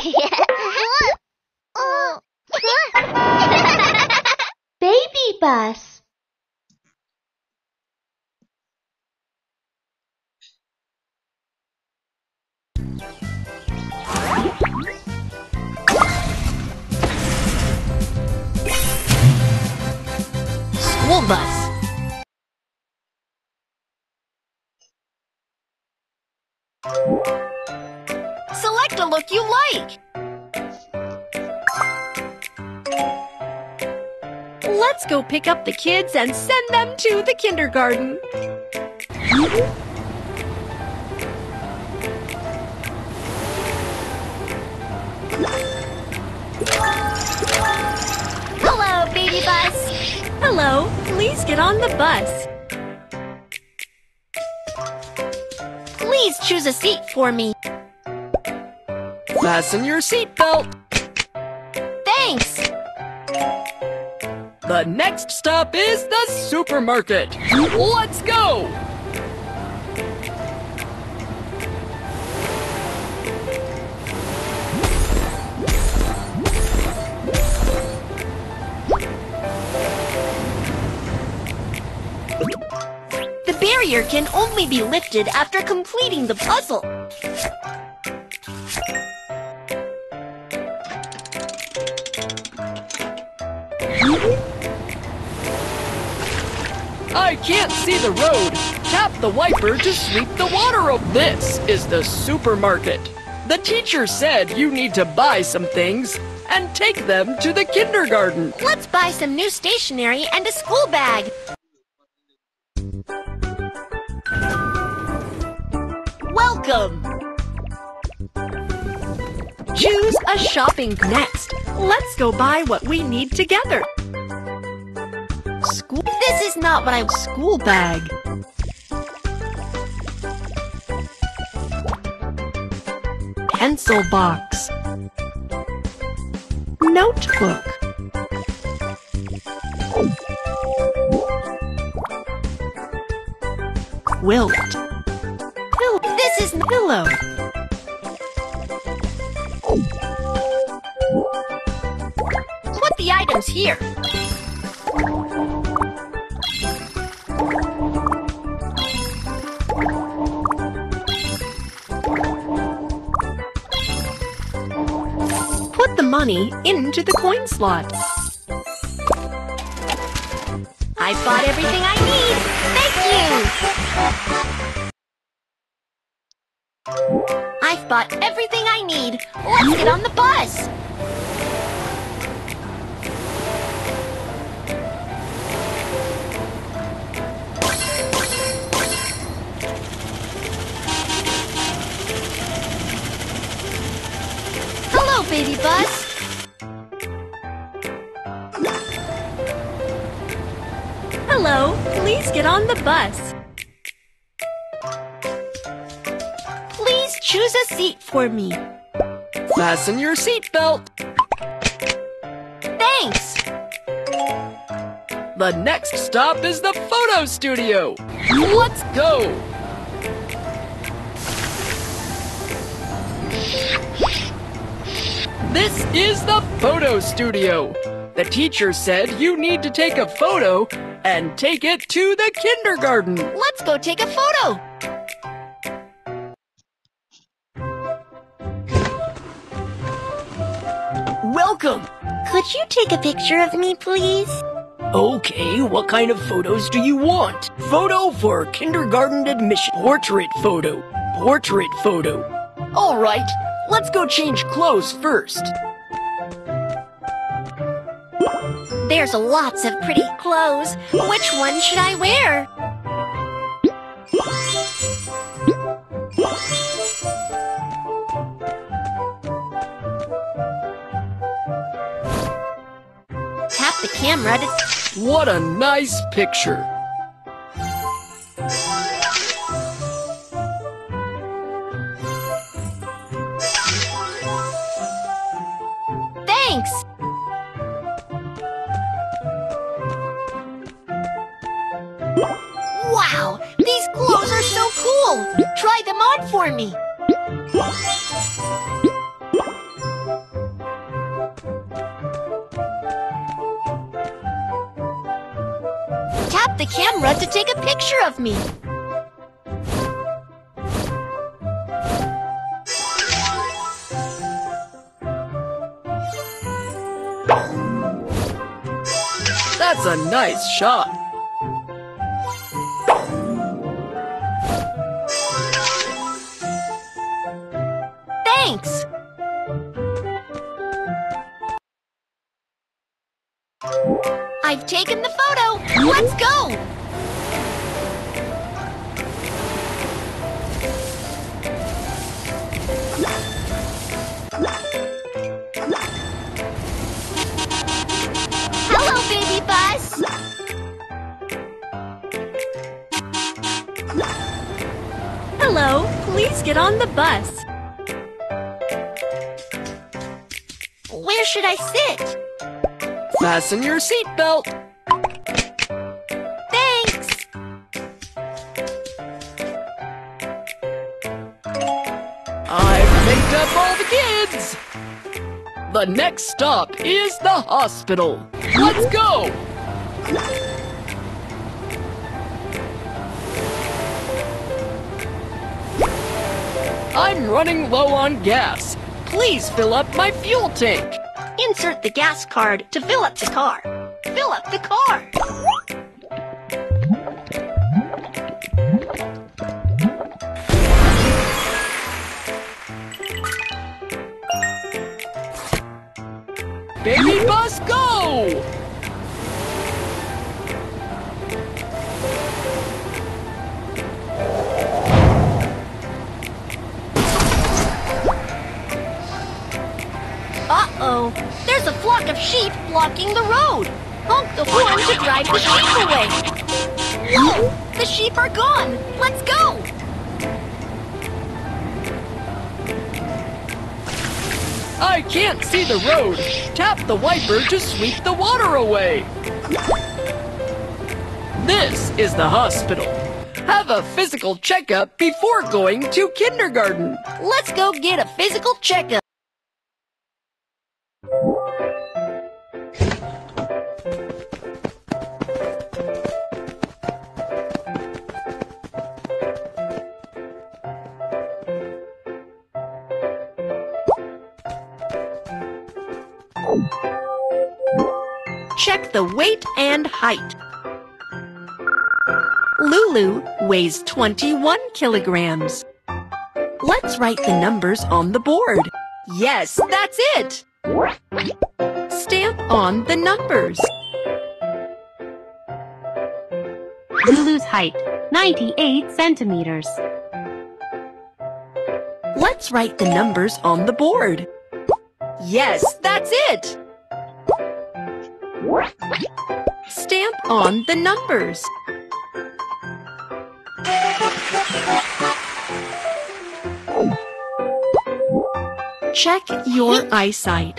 Baby bus. School bus. Look you like. Let's go pick up the kids and send them to the kindergarten. Hello, baby bus. Hello, please get on the bus. Please choose a seat for me. Fasten your seatbelt. Thanks. The next stop is the supermarket. Let's go! The barrier can only be lifted after completing the puzzle. I can't see the road. Tap the wiper to sweep the water up. This is the supermarket. The teacher said you need to buy some things and take them to the kindergarten. Let's buy some new stationery and a school bag. Welcome! Choose a shopping next. Let's go buy what we need together. This is not what I. School bag. Pencil box. Notebook. Quilt. Pill- this is pillow. Put the items here. The into the coin slot. I've bought everything I need. Thank you. I've bought everything I need. Let's get on the bus. Hello, baby bus. Hello, please get on the bus. Please choose a seat for me. Fasten your seatbelt. Thanks. The next stop is the photo studio. Let's go! This is the photo studio. The teacher said you need to take a photo and take it to the kindergarten. Let's go take a photo. Welcome. Could you take a picture of me, please? Okay, what kind of photos do you want? Photo for kindergarten admission. Portrait photo. Portrait photo. All right, let's go change clothes first. There's lots of pretty clothes. Which one should I wear? Tap the camera to What a nice picture. Thanks! Try them on for me. Tap the camera to take a picture of me. That's a nice shot. I've taken the photo. Let's go. Hello, baby bus. Hello, please get on the bus. Where should I sit? Fasten your seatbelt. Thanks. I've picked up all the kids. The next stop is the hospital. Let's go. I'm running low on gas. Please fill up my fuel tank. Insert the gas card to fill up the car. Fill up the car. Baby bus, go! Uh-oh. There's a flock of sheep blocking the road. Honk the horn to drive the sheep away. Whoa! The sheep are gone. Let's go. I can't see the road. Tap the wiper to sweep the water away. This is the hospital. Have a physical checkup before going to kindergarten. Let's go get a physical checkup. Check the weight and height. Lulu weighs 21 kilograms. Let's write the numbers on the board. Yes, that's it. Stamp on the numbers. Lulu's height, 98 centimeters. Let's write the numbers on the board. Yes, that's it. Stamp on the numbers. Check your eyesight.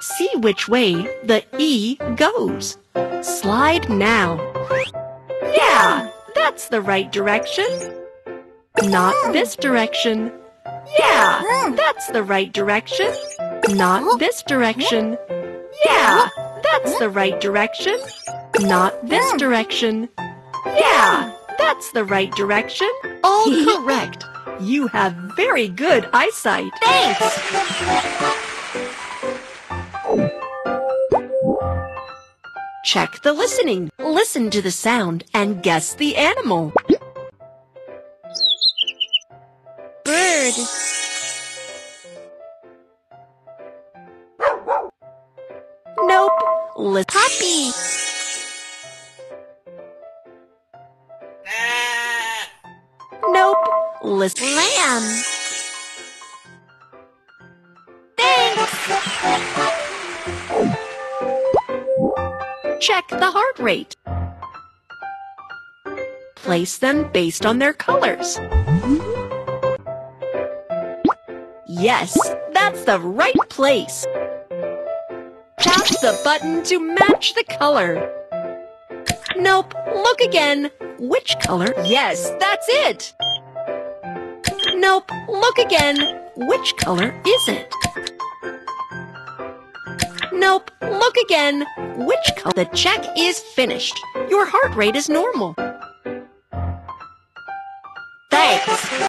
See which way the E goes. Slide now. Yeah, that's the right direction. Not this direction. Yeah, hmm. that's the right direction. Not this direction. Yeah, that's the right direction. Not this direction. Yeah, that's the right direction. All correct. You have very good eyesight. Thanks. Check the listening. Listen to the sound and guess the animal. Bird. Listen. Puppy. Nope. Listen. Lamb. Thanks. Check the heart rate. Place them based on their colors. Yes, that's the right place. The button to match the color. Nope, look again. Which color? Yes, that's it. Nope, look again. Which color is it? Nope, look again. Which color? The check is finished. Your heart rate is normal. Thanks.